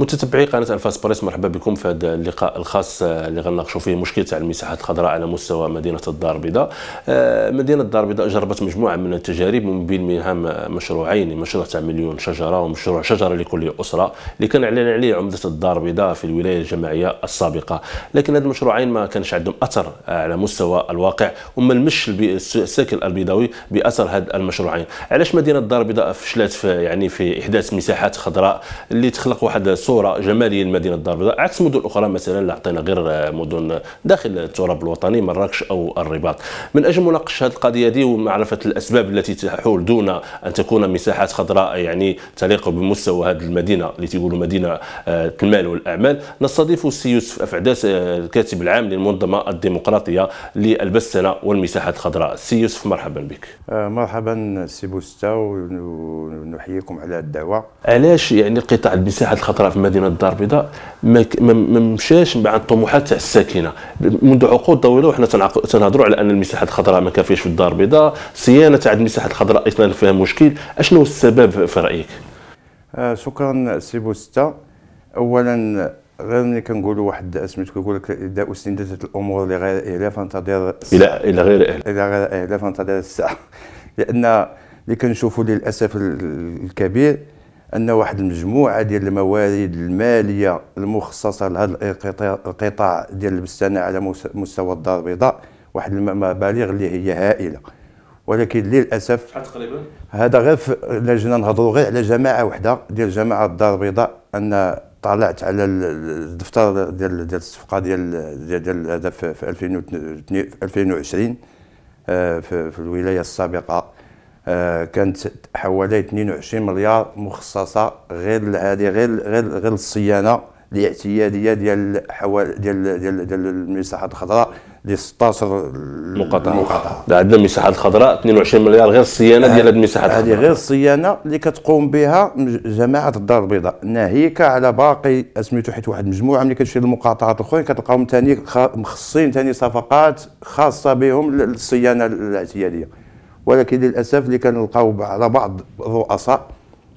متتبعي قناة الفاس بريس مرحبا بكم في هذا اللقاء الخاص اللي غنناقشوا فيه مشكل تاع المساحات الخضراء على مستوى مدينة الدار البيضاء. آه، مدينة الدار البيضاء جربت مجموعة من التجارب من بين منها مشروعين مشروع تاع مليون شجرة ومشروع شجرة لكل أسرة اللي كان اعلن عليه عمدة الدار البيضاء في الولاية الجماعية السابقة. لكن هاد المشروعين ما كانش عندهم أثر على مستوى الواقع وما لمش الساكن البيضاوي بأثر هاد المشروعين. علاش مدينة الدار البيضاء فشلت في يعني في إحداث مساحات خضراء اللي تخلق واحد صورة جمالية لمدينة الدار البيضاء. عكس مدن أخرى مثلا اللي عطينا غير مدن داخل التراب الوطني مراكش أو الرباط. من أجل مناقشة هذه القضية دي ومعرفة الأسباب التي تحول دون أن تكون مساحات خضراء يعني تليق بمستوى هذه المدينة اللي تيقولوا مدينة آه، المال والأعمال نستضيف السي يوسف أفعداس آه، الكاتب العام للمنظمة الديمقراطية للبستنة والمساحات الخضراء. سي يوسف مرحبا بك. آه، مرحبا سي بوستا ونحييكم على الدعوة. علاش يعني قطاع المساحات الخضراء في مدينة الدار البيضاء ما مشاش مع الطموحات تاع الساكنة. منذ عقود طويلة وحنا تنهضروا على أن المساحات الخضراء ما كافيش في الدار البيضاء. صيانة تاع المساحات الخضراء أيضا فيها مشكل. أشنو السبب في رأيك؟ آه شكرا سي بوستا. اولا غير ملي كنقولوا واحد سميتو كيقول لك إذا أسندت الأمور لغير اهلها فانتظر إلى إلى غير أهل. إلى غير اهلها فانتظر الساعة. لأن اللي كنشوفوا للأسف الكبير أن واحد المجموعة ديال الموارد المالية المخصصة لهذا القطاع ديال البستانه على مستوى الدار البيضاء واحد المبالغ اللي هي هائلة. ولكن للأسف تقريبا هذا غير لجنا نهضروا غير على جماعة واحدة ديال جماعة الدار البيضاء أن طلعت على الدفتر ديال ديال الصفقة ديال ديال هذا في 2020 آه، في الولاية السابقة. كانت حوالي 22 مليار مخصصة غير هذه غير غير غير الصيانة الاعتيادية ديال حوالي ديال ديال ديال المساحات الخضراء ل 16 مقاطعة. مقاطعه عندنا المساحات الخضراء 22 مليار غير الصيانة ديال هذه المساحات هذه غير الصيانة اللي كتقوم بها جماعة الدار البيضاء. ناهيك على باقي سميتو حيت واحد المجموعه ملي كتمشي للمقاطعات الأخرين كتلقاهم ثاني مخصصين ثاني صفقات خاصة بهم للصيانة الاعتيادية. ولكن للأسف اللي كنلقاو على بعض الرؤساء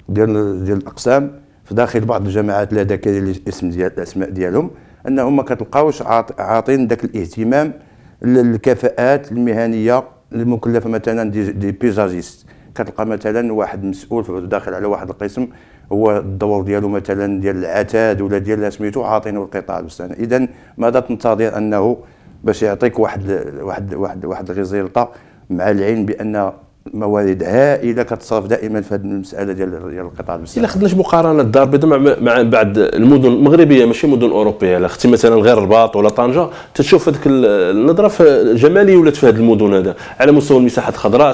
ديال ديال الأقسام في داخل بعض الجماعات لا ذاكرين الاسم ديال الأسماء ديالهم أنهم ما كتلقاوش عاطين ذاك الاهتمام للكفاءات المهنية المكلفة. مثلا دي, دي بيزاجيست. كتلقى مثلا واحد مسؤول داخل على واحد القسم هو الدور ديالو مثلا ديال العتاد ولا ديال سميتو عاطينه القطاع البستاني. اذا ماذا تنتظر أنه باش يعطيك واحد واحد واحد واحد الريزيلطا مع العلم بأن موارد هائله كتصرف دائما في هذه المسألة ديال ديال القطاع المساحي إلا خدناش مقارنة الدار البيضاء مع, مع بعض المدن المغربية ماشي مدن أوروبية. الا أختي مثلا غير الرباط ولا طنجة. تشوف هذيك النظرة الجمالية ولات في هذه المدن هذا. على مستوى المساحات الخضراء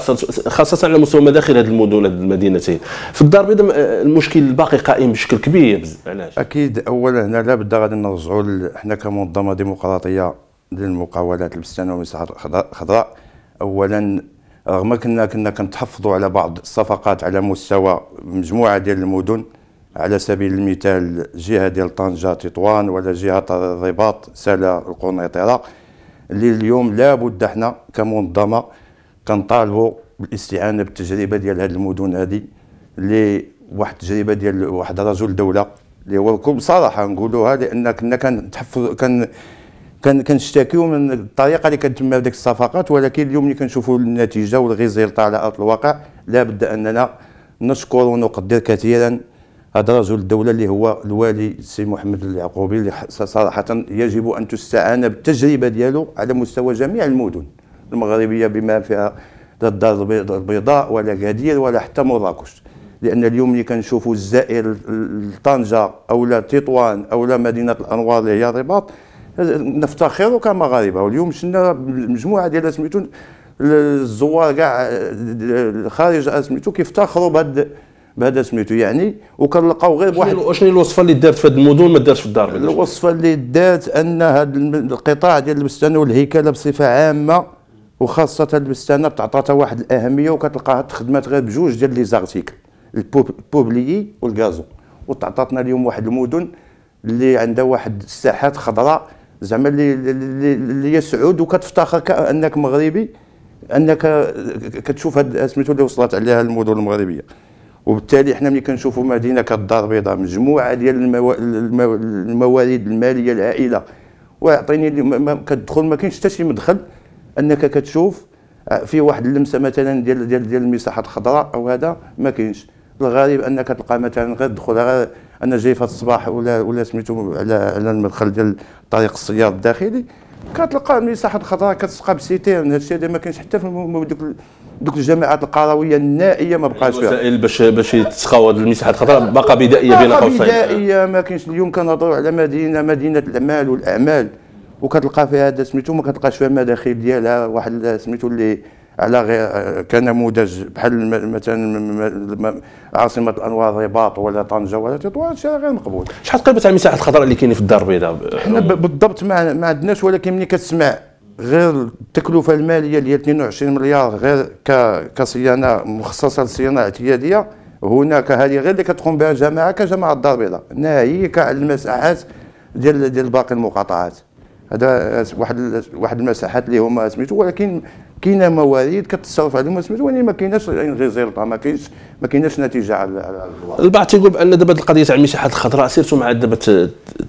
خاصه على مستوى مداخل هذه المدن هذه المدينتين. في الدار البيضاء المشكل باقي قائم بشكل كبير. علاش؟ أكيد. اولا هنا لابد غادي نرجعوا إحنا كمنظمة ديمقراطية للمقاولات البستان والمساحات الخضراء. اولا رغم كنا كنا كنتحفظوا على بعض الصفقات على مستوى مجموعة ديال المدن على سبيل المثال جهة ديال طنجة تطوان ولا جهة الرباط سلا القنيطرة. اللي اليوم لابد إحنا كمنظمة كنطالبوا بالاستعانة بالتجربة ديال هذه المدن هذه اللي واحد التجربة ديال واحد رجل دولة اللي هو بكل صراحة نقولوها لأن كنا كنتحفظ كان كنشتكيو من الطريقة اللي كتم هذيك الصفقات ولكن اليوم اللي كنشوفوا النتيجة والغيزيلتا على أرض الواقع لابد أننا نشكر ونقدر كثيرا هذا رجل الدولة اللي هو الوالي السي محمد اليعقوبي اللي صراحة يجب أن تستعان بالتجربة ديالو على مستوى جميع المدن المغربية بما فيها لا الدار البيضاء ولا غدير ولا حتى مراكش. لأن اليوم اللي كنشوفوا الزائر لطنجه أو لا تطوان أو لا مدينة الأنوار اللي هي الرباط نفتخر كمغاربه واليوم شفنا مجموعة ديال سميتو الزوار كاع خارج سميتو كيفتخروا بهذا بهذا سميتو. يعني وكنلقاو غير واحد شنو الوصفه اللي دارت في هذه المدن ما دارتش في الدار الوصفه اللي دارت أن هذا القطاع ديال البستانه والهيكله بصفة عامة وخاصة البستانه تعطاتها واحد الأهمية وكتلقاها تخدمات غير بجوج ديال les articles ال palmier و ال gazon. وتعطاتنا اليوم واحد المدن اللي عندها واحد الساحات خضراء زعما اللي اللي يسعد وكتفتخر كأنك مغربي أنك كتشوف هاد سميتو اللي وصلت عليها المدن المغربية. وبالتالي حنا ملي كنشوفوا مدينة كالدار البيضاء مجموعة ديال المو... المو... الموارد المالية الهائله ويعطيني كتدخل ما كاينش حتى شي مدخل أنك كتشوف آه، في واحد اللمسة مثلا ديال ديال ديال المساحات الخضراء أو هذا ما كاينش. الغريب أنك تلقى مثلا غير تدخل غير أنا جاي في الصباح ولا ولا سميتو على على المدخل ديال طريق السيار الداخلي. كتلقى المساحات الخضراء كتسقى ب citerne هذا الشيء هذا ما كاينش حتى في دوك دوك الجماعات القروية النائية ما بقاش فيها. الوسائل باش باش يتسقاو هذه المساحات الخضراء باقا بدائية بين قوسين بدائية. ما كاينش اليوم كنهضروا على مدينه مدينة الأعمال والأعمال. وكتلقى فيها هذا سميتو ما كتلقاش فيها المداخل ديالها. واحد سميتو اللي على غير كنموذج بحال مثلا عاصمة الأنوار الرباط ولا طنجة ولا تطوان شيء غير مقبول. شحال تقريبا تاع المساحة الخضراء اللي كاينين في الدار البيضاء؟ حنا بالضبط ما, ما عندناش ولكن ملي كتسمع غير التكلفة المالية اللي هي 22 مليار غير كصيانة مخصصة للصيانة الاعتيادية هناك هذه غير اللي كتقوم بها الجماعه كجماعه الدار البيضاء. ناهيك على المساحات ديال ديال باقي المقاطعات. هذا واحد واحد المساحات اللي هما سميتو ولكن كاينة موارد كتصرف عليهم سميتو ولكن ما كايناش résultat ما كاينش ما كايناش نتيجه على البعض تيقول بأن دابا القضية تاع المساحات الخضراء surtout مع دابا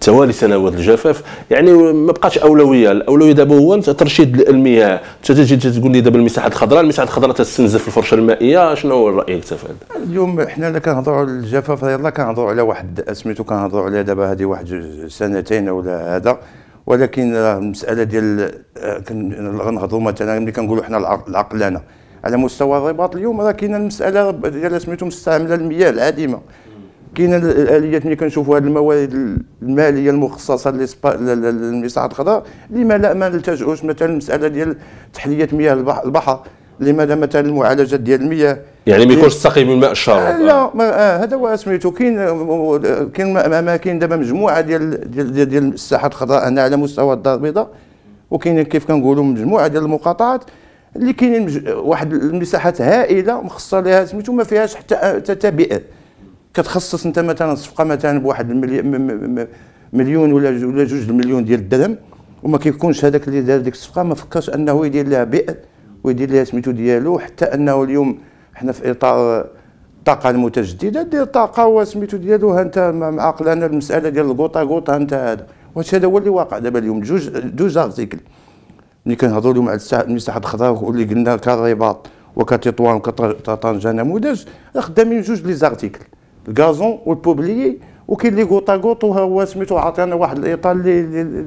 توالي سنوات الجفاف يعني ما بقاش أولوية. الأولوية دابا هو ترشيد المياه. تجي تقول لي دابا المساحات الخضراء المساحات الخضراء تستنزف الفرشة المائية. شنو هو رايك في هذا؟ اليوم حنا كنهضروا على الجفاف يلاه كنهضروا على واحد سميتو كنهضروا على دابا هذه واحد سنتين ولا هذا. ولكن المسألة ديال غنهضروا مثلا ملي كنقولوا حنا العقلانه على مستوى الرباط اليوم راه كاينة المساله ديال سميتو مستعملة المياه العادمة. كاينة الآليات ملي كنشوفوا هذه الموارد المالية المخصصة للمساحات الخضراء لما لا ما نلتجؤوش مثلا المسألة ديال تحلية مياه البحر لماذا مثلا المعالجة ديال المياه. يعني ما يكونش سقي من الماء الشارب لا ما آه هذا هو سميتو كاين كاين اماكن دابا مجموعة ديال ديال ديال الساحات الخضراء هنا على مستوى الدار البيضاء وكاين كيف كنقولوا مجموعة ديال المقاطعات اللي كاينين واحد المساحات هائلة مخصصة لها سميتو ما فيهاش حتى حتى بئر كتخصص انت مثلا صفقة مثلا بواحد مليون ولا ولا جوج المليون ديال الدرهم وما كيكونش هذاك اللي دار ديك الصفقة ما فكرش أنه يدير لها بئر ويدير لها سميتو ديالو حتى أنه اليوم حنا في إطار الطاقه المتجدده دير طاقة وسميتو ديالو ها أنت معقل أنا المسألة ديال الكوطا كوطا أنت هذا. واش هذا هو اللي واقع دابا اليوم؟ جوج جوج articles. ملي كنهضروا اليوم على المساحه الخضراء واللي قلنا كالرباط وكتطوان وكطنجه نموذج خدامين جوج les articles. ال gazon و ال palmier وكاين اللي كوطا كوط وهو سميتو عطانا واحد الإطار اللي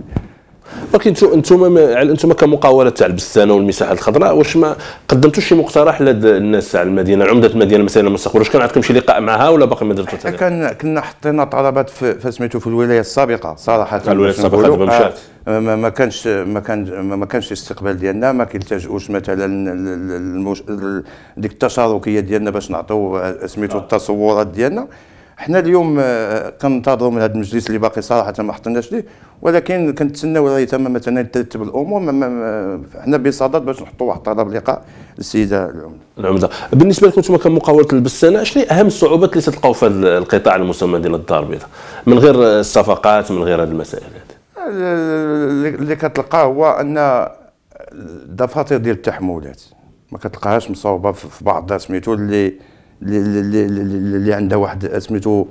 ولكن أنتم أنتم كمقاولة تاع البستانة والمساحة الخضراء واش ما قدمتوش شي مقترح للناس تاع المدينة؟ عمدة المدينة مثلا المستقبل واش كان عندكم شي لقاء معها ولا باقي ما درتو كان كنا حطينا طلبات في سميتو في الولاية السابقة صراحة. الولاية السابقة دابا مشات. آه، ما كانش ما كان ما كانش الاستقبال ديالنا ما كيلتجؤوش مثلا ديك التشاركية ديالنا باش نعطيو سميتو التصورات ديالنا. حنا اليوم آه، كننتظروا من هذا المجلس اللي باقي صراحة ما حطيناش ليه ولكن كنتسناو ريثما مثلا ترتب الأمور حنا بصدد باش نحطوا واحد طلب لقاء للسيده العمدة. بالنسبة لكم أنتم كمقاوله البستانه شنو أهم الصعوبات اللي تلقاو في هذا القطاع المسمى ديال الدار البيضاء؟ من غير الصفقات من غير هذه المسائل اللي كتلقاه هو أن الدفاتر ديال التحملات ما كتلقاهاش مصوبة في بعض سميتو اللي اللي, عندها واحد سميتو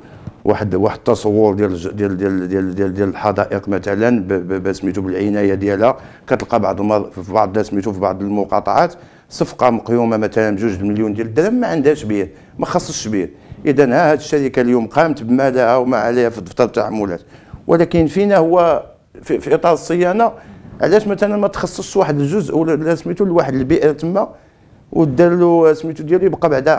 واحد واحد التصور ديال ديال ديال ديال ديال, ديال الحدائق مثلا سميتو بالعناية ديالها. كتلقى بعض في بعض سميتو في بعض المقاطعات صفقة مقيومة مثلا بجوج مليون ديال الدرهم ما عندهاش بير ما خصش بير اذا ها هذه الشركة اليوم قامت بما لها وما عليها في دفتر التحملات ولكن فينا هو في, في إطار الصيانة علاش مثلا ما تخصصش واحد الجزء ولا سميتو لواحد البيئة تما ودار له سميتو ديالو يبقى بعدا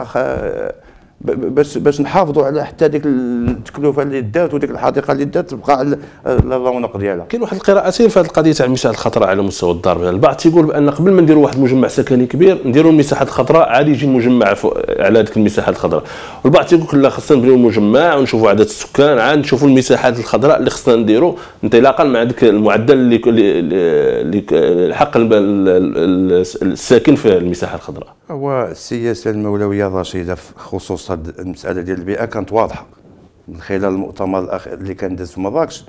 باش باش نحافظوا على حتى ديك التكلفة اللي دات وديك الحديقة اللي دات تبقى على الرونق ديالها. كاين واحد القراءتين في هذه القضية تاع المساحة الخضراء على مستوى الدار. البعض تيقول بأن قبل ما نديروا واحد المجمع سكني كبير نديروا المساحات الخضراء عادي يجي المجمع على هذيك المساحات الخضراء والبعض تيقول لا خصنا نبنيو مجمع ونشوفوا عدد السكان عاد نشوفوا المساحات الخضراء اللي خصنا نديروا. انطلاقا مع ذاك المعدل اللي اللي حق الساكن في المساحة الخضراء هو السياسة المولوية الرشيدة في خصوص هذه المسألة ديال البيئة كانت واضحة من خلال المؤتمر الأخير اللي كان داز في مراكش.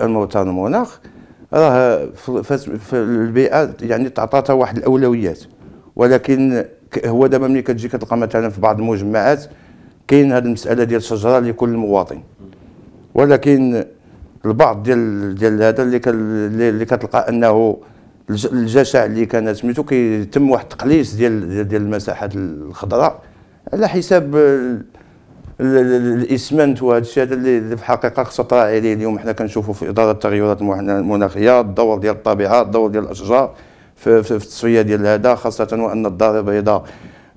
المؤتمر المناخ. راه في البيئة يعني تعطاتها واحد الأولويات. ولكن هو دابا ملي كتجي كتلقى مثلا في بعض المجمعات كاين هذه المسألة ديال الشجرة لكل مواطن. ولكن البعض ديال ديال هذا اللي اللي كتلقى أنه الجشع اللي كان سميتو كيتم واحد التقليص ديال ديال المساحات الخضراء على حساب الإسمنت وهذا الشيء هذا اللي في الحقيقة خصو تراعي عليه اليوم. حنا كنشوفوا في إدارة التغيرات المناخية الدور ديال الطبيعة الدور ديال الأشجار في, في التصفية ديال هذا خاصة وأن الدار البيضاء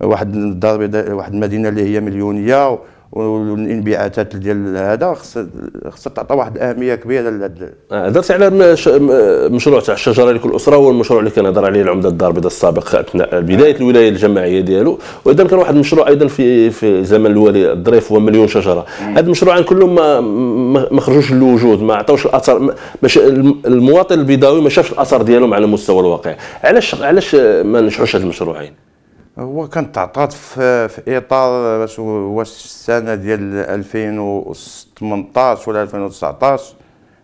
واحد الدار البيضاء واحد المدينة اللي هي مليونية. والانبعاثات ديال هذا خصها تعطى واحد الأهمية كبيرة لهذا هضرت على مشروع تاع الشجرة لكل أسرة هو المشروع اللي كان هضر عليه العمدة الدار البيضاء السابق أثناء بداية الولاية الجماعية ديالو. وأيضا كان واحد المشروع أيضا في في زمن الوالي الظريف هو مليون شجرة. هاد المشروعين كلهم ما ما خرجوش للوجود ما عطاوش الأثر المواطن البيضاوي ما شافش الأثر ديالهم على المستوى الواقعي علاش علاش ما نشروش هاد المشروعين؟ هو كانت تعطات في, في إطار واش السنة ديال 2018 ولا 2019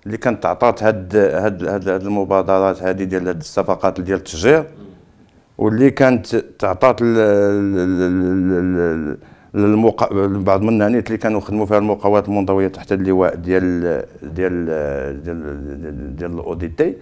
اللي كانت تعطات هاد هاد هاد, هاد المبادرات هذه ديال هاد الصفقات ديال التشجير واللي كانت تعطات للمقا... بعض من النانيت اللي كانوا يخدموا فيها المقاولات المنضويه تحت اللواء ديال ديال ديال ديال الأوديتي.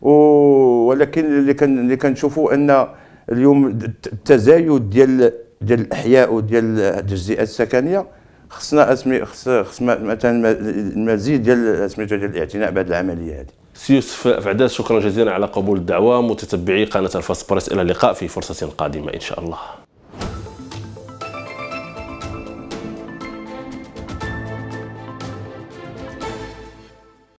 ولكن اللي كان اللي كنشوفوا أن اليوم التزايد ديال ديال الأحياء وديال التجزئات السكنية خصنا اسمي خص خص مثلا المزيد ديال سميتو ديال الاعتناء بهذه العملية هذه. سي يوسف فعداس شكرا جزيلا على قبول الدعوة. متتبعي قناة أنفاس بريس إلى اللقاء في فرصة قادمة إن شاء الله.